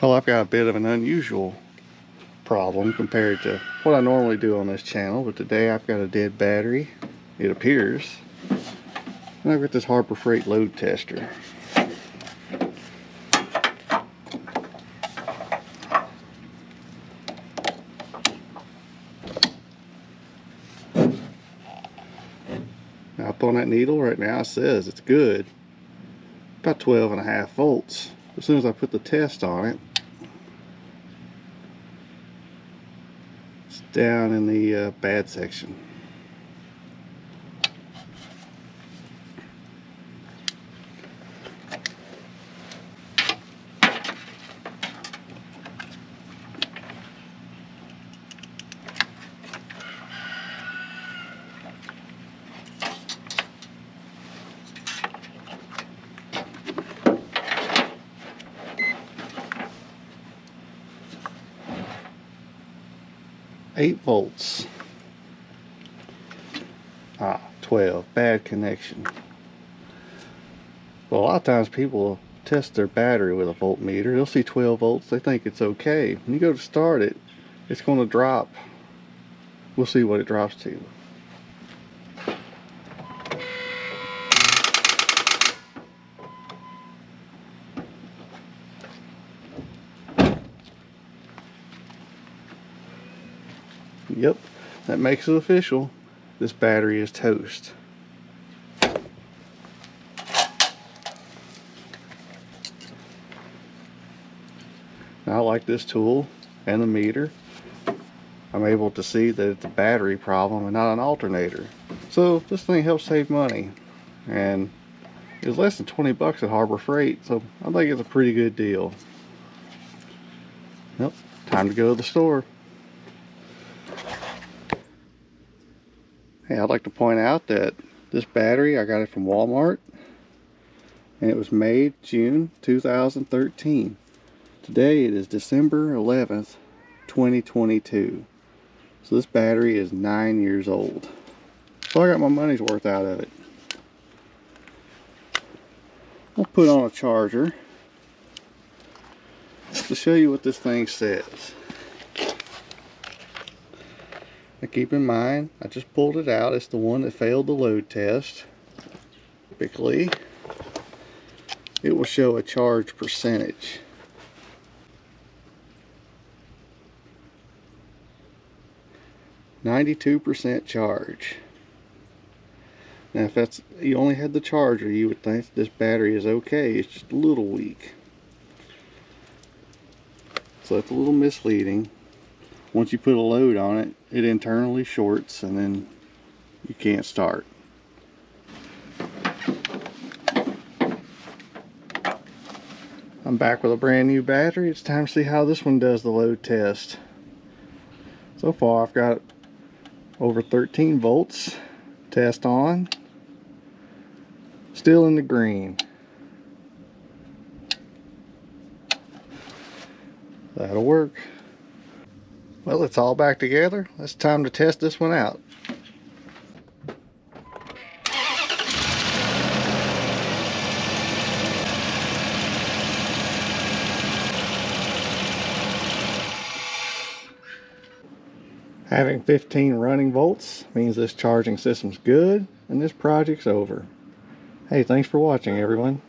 Well, I've got a bit of an unusual problem compared to what I normally do on this channel, but today I've got a dead battery, it appears, and I've got this Harbor Freight load tester. Now up on that needle right now it says it's good. About 12 and a half volts. As soon as I put the test on it, it's down in the uh, bad section. Eight volts. Ah, 12. Bad connection. Well, a lot of times people test their battery with a voltmeter. They'll see 12 volts. They think it's okay. When you go to start it, it's going to drop. We'll see what it drops to. Yep, that makes it official. This battery is toast. Now, I like this tool and the meter. I'm able to see that it's a battery problem and not an alternator. So this thing helps save money. And it's less than 20 bucks at Harbor Freight, so I think it's a pretty good deal. Yep, time to go to the store. Hey, I'd like to point out that this battery, I got it from Walmart. And it was made June 2013. Today it is December 11th, 2022. So this battery is nine years old. So I got my money's worth out of it. I'll put on a charger to show you what this thing says. Now keep in mind, I just pulled it out. It's the one that failed the load test. Typically, it will show a charge percentage. Ninety-two percent charge. Now, if that's you only had the charger, you would think this battery is okay. It's just a little weak. So that's a little misleading once you put a load on it, it internally shorts and then you can't start. I'm back with a brand new battery. It's time to see how this one does the load test. So far I've got over 13 volts. Test on. Still in the green. That'll work. Well, it's all back together. It's time to test this one out. Having 15 running volts means this charging system's good and this project's over. Hey, thanks for watching everyone.